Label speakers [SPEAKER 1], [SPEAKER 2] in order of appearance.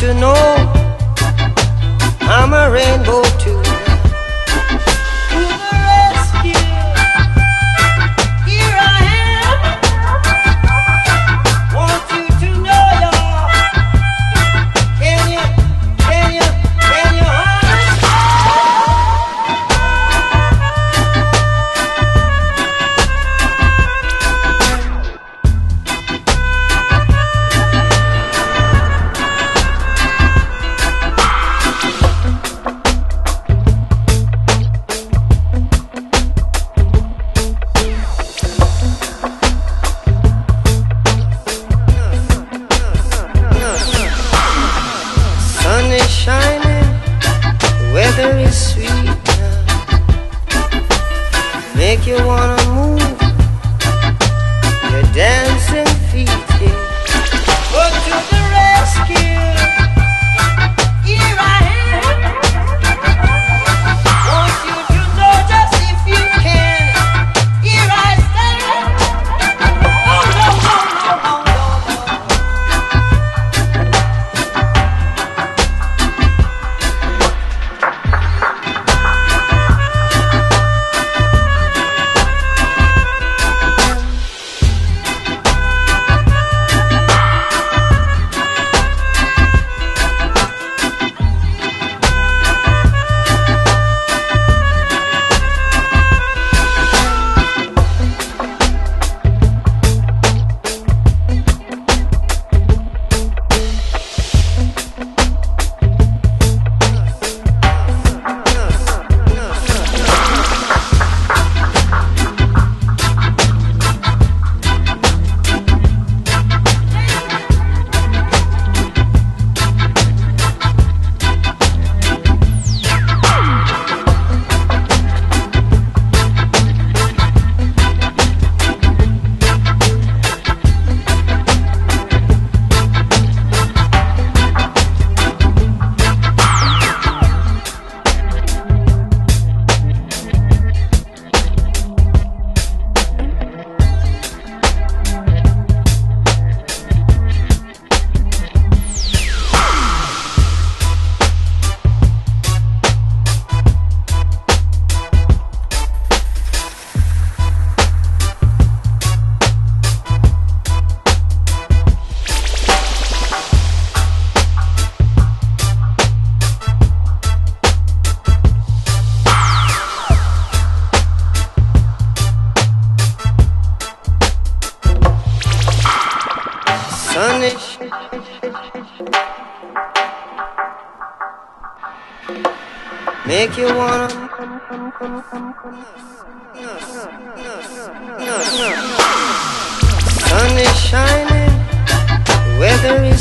[SPEAKER 1] to know. I'm a rainbow Very sweet now. Make you wanna Make you wanna. Sun is shining, weather is